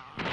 Wow.